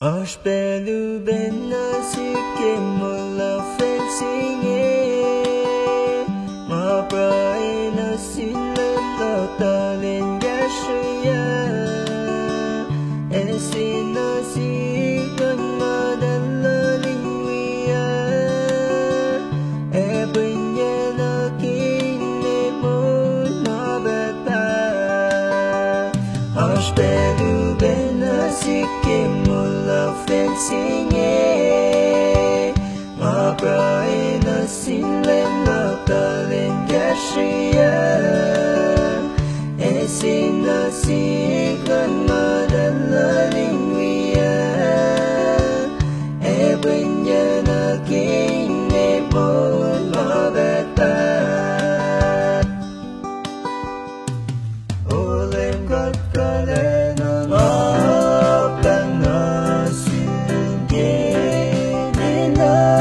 Ashbelu ben nasike mula fensinge Ma praena sila talen gashya Esina sigan madalalinwiya Ebanya na kine mo nabata. Ashbelu ben fensinge Ma praena sila talen gashya Esina sigan love.